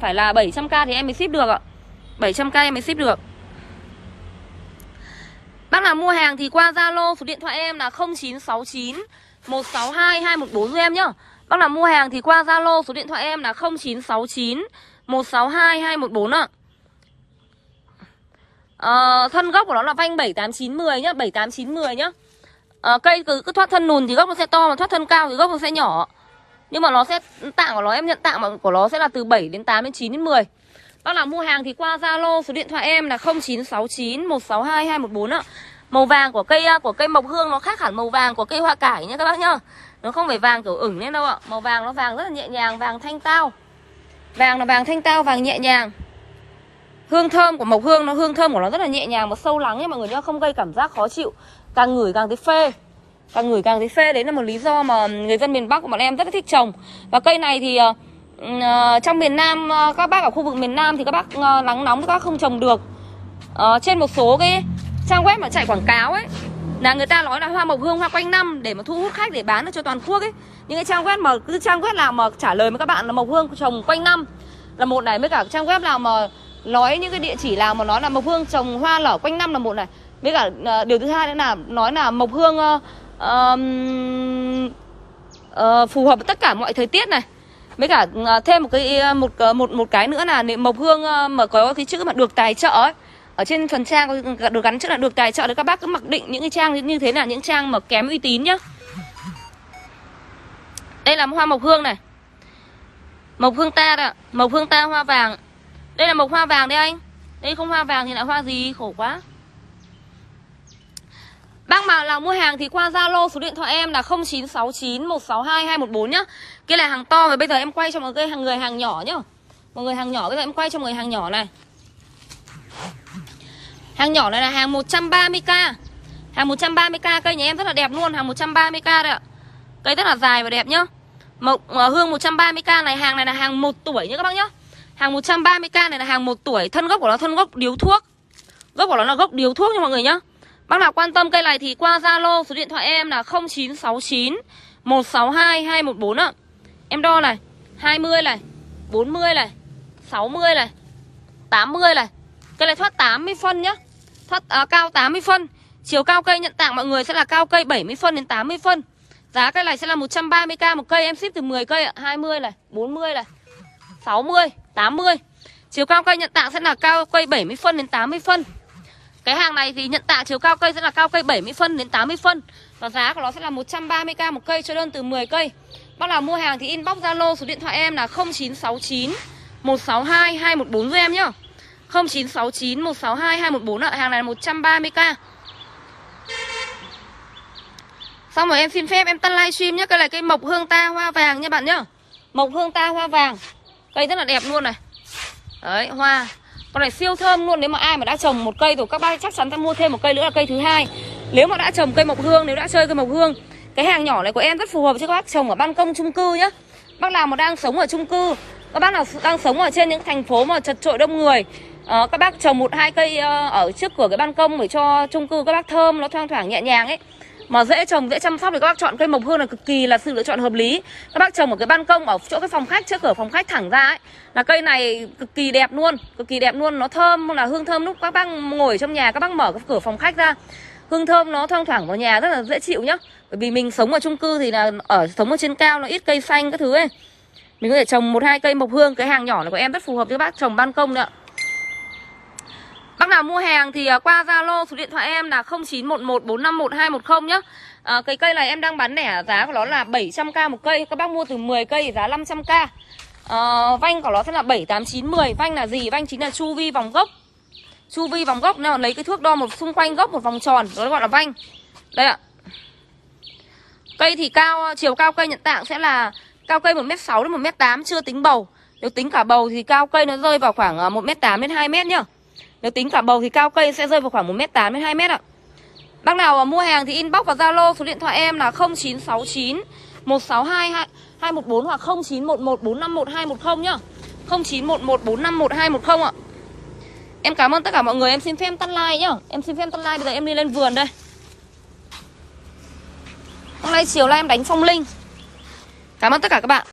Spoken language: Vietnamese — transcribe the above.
Phải là 700k thì em mới ship được ạ. 700k em mới ship được. Bác nào mua hàng thì qua Zalo số điện thoại em là 0969 162 214 giúp em nhá. Bác nào mua hàng thì qua Zalo số điện thoại em là 0969 162 214 ạ. À, Thân gốc của nó là vanh 78910 nhá 78910 nhá. À, Cây cứ, cứ thoát thân nùn thì gốc nó sẽ to Mà thoát thân cao thì gốc nó sẽ nhỏ. Nhưng mà nó sẽ tạng của nó em nhận tạng của nó sẽ là từ 7 đến 8 đến 9 đến 10 Bác nào mua hàng thì qua Zalo số điện thoại em là 0969 162 214 ạ. Màu vàng của cây à, của cây mộc hương nó khác hẳn màu vàng của cây hoa cải nhé các bác nhá. Nó không phải vàng kiểu ửng lên đâu ạ. Màu vàng nó vàng rất là nhẹ nhàng, vàng thanh tao. Vàng là vàng thanh tao, vàng nhẹ nhàng. Hương thơm của mộc hương nó hương thơm của nó rất là nhẹ nhàng và sâu lắng nhé mọi người nhá, không gây cảm giác khó chịu. Càng ngửi càng thấy phê. Càng ngửi càng thấy phê đấy là một lý do mà người dân miền Bắc của bọn em rất là thích trồng. Và cây này thì uh, trong miền Nam uh, các bác ở khu vực miền Nam thì các bác uh, nắng nóng thì các bác không trồng được. Uh, trên một số cái trang web mà chạy quảng cáo ấy là người ta nói là hoa mộc hương hoa quanh năm để mà thu hút khách để bán được cho toàn quốc ấy những cái trang web mà cứ trang web nào mà trả lời với các bạn là mộc hương trồng quanh năm là một này với cả trang web nào mà nói những cái địa chỉ nào mà nói là mộc hương trồng hoa lở quanh năm là một này với cả uh, điều thứ hai nữa là nói là mộc hương uh, uh, uh, phù hợp với tất cả mọi thời tiết này. Với cả uh, thêm một cái ờ, một một một cái nữa là mộc hương uh, mà có cái chữ mà được tài trợ ấy. Ở trên phần trang được gắn chữ là được tài trợ đấy các bác cứ mặc định những cái trang như thế là những trang mà kém uy tín nhá. Đây là hoa mộc hương này. Mộc hương ta đó mộc hương ta hoa vàng. Đây là mộc hoa vàng đây anh. Đây không hoa vàng thì lại hoa gì khổ quá. Bác nào là mua hàng thì qua Zalo số điện thoại em là 0969 162 214 nhá. Cái này hàng to và bây giờ em quay cho mọi người hàng người hàng nhỏ nhá. Mọi người hàng nhỏ bây giờ em quay cho mọi người hàng nhỏ này. Hàng nhỏ này là hàng 130k. Hàng 130k cây nhà em rất là đẹp luôn, hàng 130k đấy ạ. Cây rất là dài và đẹp nhá. Mộc ờ, hương 130k này hàng này là hàng 1 tuổi nhá các bác nhá. Hàng 130k này là hàng 1 tuổi, thân gốc của nó thân gốc điếu thuốc. Gốc của nó là gốc điếu thuốc nha mọi người nhá. Bác nào quan tâm cây này thì qua Zalo số điện thoại em là 0969 162 214 ạ. Em đo này, 20 này, 40 này, 60 này, 80 này. Cây này thoát 80 phân nhá. Thoát à, cao 80 phân. Chiều cao cây nhận tặng mọi người sẽ là cao cây 70 phân đến 80 phân. Giá cây này sẽ là 130k một cây, em ship từ 10 cây ạ, 20 này, 40 này, 60, 80. Chiều cao cây nhận tặng sẽ là cao cây 70 phân đến 80 phân. Cái hàng này thì nhận tạ chiều cao cây sẽ là cao cây 70 phân đến 80 phân. Và giá của nó sẽ là 130k một cây, cho đơn từ 10 cây. Bác nào mua hàng thì inbox Zalo, số điện thoại em là 0969 162 214 giúp em nhá. 0969 162 214 ạ, Hàng này là 130k Xong rồi em xin phép em tắt livestream nhá Cây này cây mộc hương ta hoa vàng nha bạn nhá. Mộc hương ta hoa vàng. Cây rất là đẹp luôn này. Đấy, hoa con này siêu thơm luôn Nếu mà ai mà đã trồng một cây rồi các bác chắc chắn sẽ mua thêm một cây nữa là cây thứ hai. Nếu mà đã trồng cây mộc hương Nếu đã chơi cây mộc hương Cái hàng nhỏ này của em rất phù hợp cho các bác trồng ở ban công chung cư nhá. Bác nào mà đang sống ở chung cư Các bác nào đang sống ở trên những thành phố mà chật trội đông người à, Các bác trồng một hai cây ờ, ở trước cửa cái ban công Để cho chung cư các bác thơm Nó thoang thoảng nhẹ nhàng ấy mà dễ trồng, dễ chăm sóc thì các bác chọn cây mộc hương là cực kỳ là sự lựa chọn hợp lý. Các bác trồng ở cái ban công, ở chỗ cái phòng khách, trước cửa phòng khách thẳng ra ấy, là cây này cực kỳ đẹp luôn, cực kỳ đẹp luôn. Nó thơm, là hương thơm lúc các bác ngồi trong nhà, các bác mở cái cửa phòng khách ra, hương thơm nó thoang thoảng vào nhà rất là dễ chịu nhá. Bởi vì mình sống ở chung cư thì là ở, sống ở trên cao nó ít cây xanh các thứ ấy. Mình có thể trồng một hai cây mộc hương, cái hàng nhỏ này của em rất phù hợp với các bác trồng ban công nữa ạ nào mua hàng thì à, qua Zalo số điện thoại em là 0911451210 nhá. À, cái cây này em đang bán lẻ giá của nó là 700k một cây, các bác mua từ 10 cây thì giá 500k. À, ờ, vanh của nó sẽ là 78910. Vanh là gì? Vanh chính là chu vi vòng gốc. Chu vi vòng gốc nào lấy cái thước đo một xung quanh gốc một vòng tròn, đó gọi là vanh. Đây ạ. Cây thì cao à, chiều cao cây nhận tạng sẽ là cao cây 1m6 đến 1m8 chưa tính bầu. Nếu tính cả bầu thì cao cây nó rơi vào khoảng à, 1m8 đến 2m nhá. Nếu tính cả bầu thì cao cây sẽ rơi vào khoảng 1m8 đến 2m ạ. Bác nào mua hàng thì inbox vào Zalo số điện thoại em là 0969 162 214 hoặc 0911 451 210 nhá. 0911 451 210 ạ. Em cảm ơn tất cả mọi người, em xin phép tắt like nhá. Em xin phép tắt like bây giờ em đi lên vườn đây. Hôm nay chiều nay em đánh phong linh. Cảm ơn tất cả các bạn.